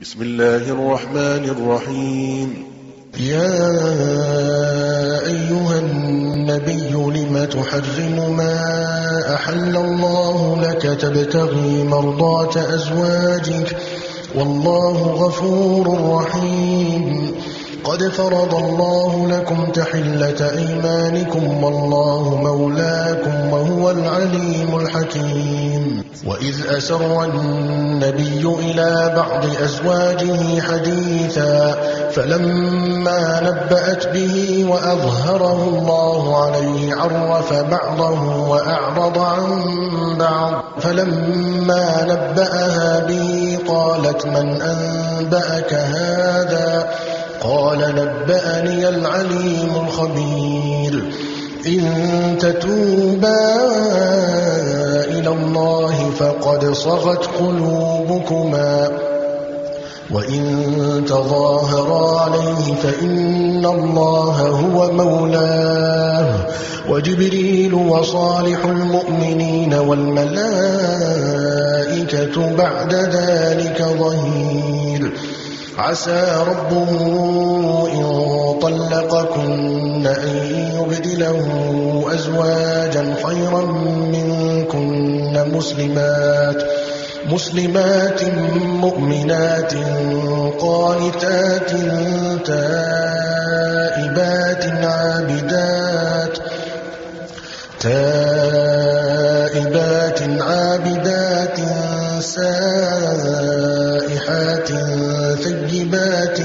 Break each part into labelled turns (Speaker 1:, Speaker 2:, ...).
Speaker 1: بسم الله الرحمن الرحيم يا أيها النبي لم تحرم ما أحل الله لك تبتغي مرضاة أزواجك والله غفور رحيم قد فرض الله لكم تحلة أيمانكم والله مولاكم وهو العليم الحكيم وإذ أسر النبي إلى بعض أزواجه حديثا فلما نبأت به وأظهره الله عليه عرف بعضه وأعرض عن بعض فلما نبأها به قالت من أنبأك هذا قال نبأني العليم الخبير إن تتوبا إلى الله فقد صغت قلوبكما وإن تظاهرا عليه فإن الله هو مولاه وجبريل وصالح المؤمنين والملائكة بعد ذلك ظهير عسى ربه إن طلقكن أن يبدله أزواجا خيرا منكن مسلمات مسلمات مؤمنات قانتات تائبات عابدات تائبات عابدات سائحات طيبات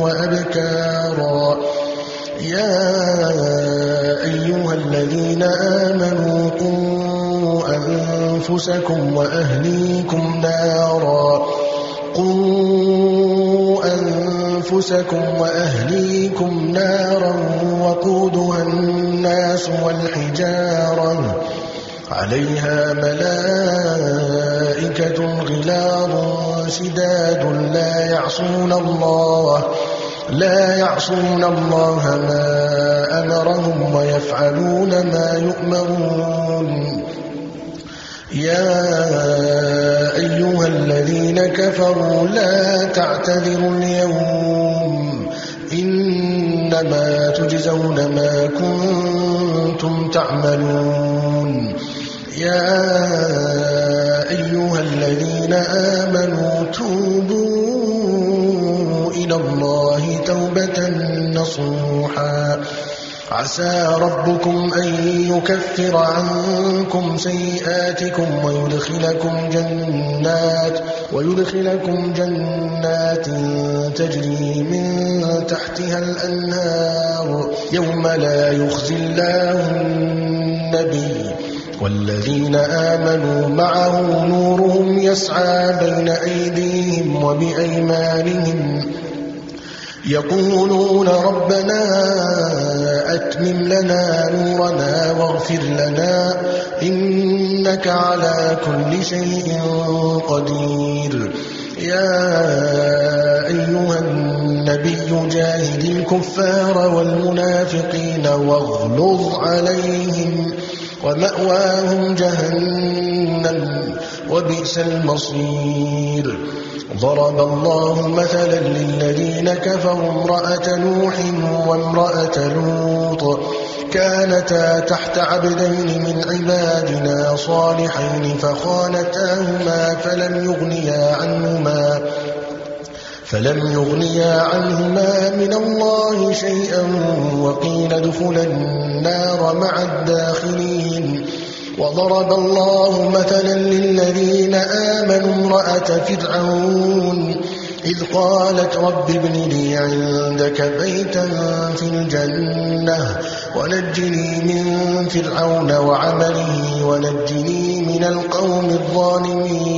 Speaker 1: وأبكارا يا أيها الذين آمنوا قوا أنفسكم وأهليكم نارا قوا أنفسكم وأهليكم نارا وقودها الناس والحجارة عليها ملائكة ملائكة غلاظ شداد لا يعصون الله لا يعصون الله ما أمرهم ويفعلون ما يؤمرون يا أيها الذين كفروا لا تعتذروا اليوم إنما تجزون ما كنتم تعملون يا الذين آمنوا توبوا إلى الله توبة نصوحا عسى ربكم أن يكفر عنكم سيئاتكم ويدخلكم جنات ويدخلكم جنات تجري من تحتها الأنهار يوم لا يخزي الله والذين آمنوا معه نورهم يسعى بين أيديهم وبأيمانهم يقولون ربنا أتمم لنا نورنا واغفر لنا إنك على كل شيء قدير يا أيها النبي جاهد الكفار والمنافقين واغلظ عليهم ۖ ومأواهم جهنم وبئس المصير ضرب الله مثلا للذين كفروا امرأة نوح وامرأة لوط كانتا تحت عبدين من عبادنا صالحين فخانتاهما فلم يغنيا عنهما فلم يغنيا عنهما من الله شيئا وقيل ادخلا النار مع الداخلين وضرب الله مثلا للذين آمنوا امرأة فرعون إذ قالت رب ابن لي عندك بيتا في الجنة ونجني من فرعون وعمله ونجني من القوم الظالمين